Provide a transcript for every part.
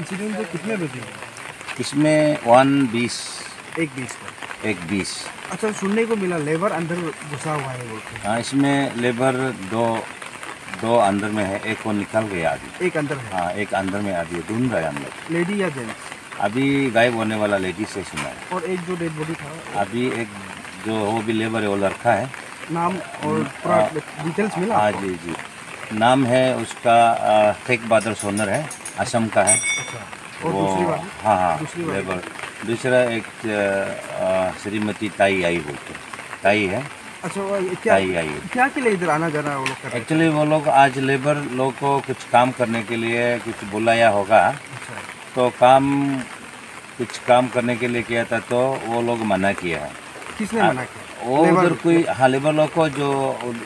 Incident जो कितने बजे? इसमें वन बीस। एक बीस पर। एक बीस। अच्छा सुनने को मिला लेबर अंदर घुसा हुआ है बोल हाँ इसमें लेबर दो दो अंदर में है एक को निकल गया अभी एक अंदर है? हाँ एक अंदर में अभी ढूंढ रहे हैं हम लोग। लेडी या जेंट्स? अभी गायब होने वाला लेडी से सुना है। और एक जो डेड बॉडी था? अभी एक जो वो भी लेबर है वो लड़का है। नाम और डिटेल्स मिला हाँ जी जी। नाम है उसका शेख बहादुर सोनर है। असम का है। अच्छा। वो हाँ हाँ लेबर। दूसरा एक श्रीमती ताई आई बोलते। ताई है? अच्छा वो क्या ताई आई क्या के लिए इधर आना जाना वो लोग एक्चुअली वो लोग आज लेबर लोग को कुछ काम करने के लिए कुछ बुलाया होगा। अच्छा। तो काम कुछ काम करने के लिए किया था तो वो लोग मना किया है। किसने मना किया? वो उधर कोई हाँ लेबर लोग को जो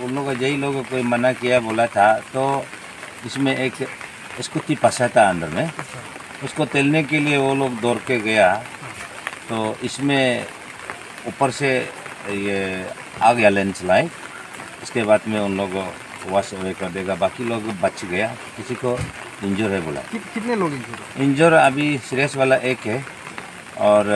उन लोगों यही लोग कोई मना किया बोला था। तो इसमें एक स्कूटी फंसा था अंदर में। उसको तेलने के लिए वो लोग दौड़ के गया। तो इसमें ऊपर से ये आ गया लैंडस्लाइड इसके बाद में उन लोग वॉश अवे कर देगा। बाकी लोग बच गया। किसी को इंजोर है बोला। कि, कितने लोग इंजोर इंजर अभी सीरियस वाला एक है। और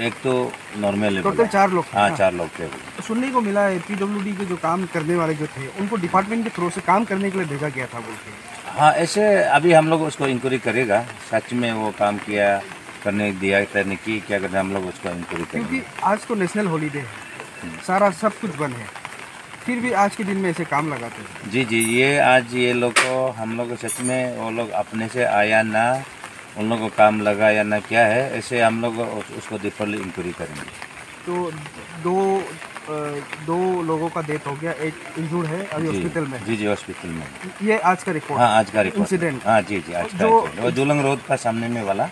एक तो नॉर्मल है टोटल चार लोग हाँ चार लोग थे। तो सुनने को मिला है पीडब्ल्यूडी के जो काम करने वाले जो थे उनको डिपार्टमेंट के थ्रू से काम करने के लिए भेजा गया था बोल के हाँ ऐसे अभी हम लोग उसको इंक्वायरी करेगा। सच में वो काम किया करने दिया करने की क्या करना हम लोग उसको इंक्वायरी क्योंकि करेंगे आज तो नेशनल हॉलीडे है। सारा सब कुछ बंद है। फिर भी आज के दिन में ऐसे काम लगाते हैं। जी जी ये आज ये लोग को हम लोग सच में वो लोग अपने से आया ना उन लोगों को काम लगा या ना क्या है ऐसे हम लोग उसको डिफरली इंक्वायरी करेंगे। तो दो दो लोगों का डेथ हो गया एक इंजूर्ड है अभी हॉस्पिटल में। जी जी हॉस्पिटल में। ये आज का रिपोर्ट। हाँ आज का रिपोर्ट। Incident। हाँ जी जी आज का जो- जुलंग रोड का सामने में वाला।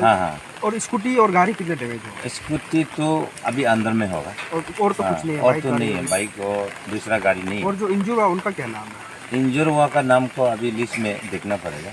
हाँ हाँ। और स्कूटी और गाड़ी कितने डैमेज हो स्कूटी तो अभी अंदर में होगा। और, और तो हाँ, कुछ नहीं है और बाइक तो नहीं है बाइक और दूसरा गाड़ी नहीं और जो इंजूर हुआ उनका क्या नाम है? है इंजर हुआ का नाम को अभी लिस्ट में देखना पड़ेगा।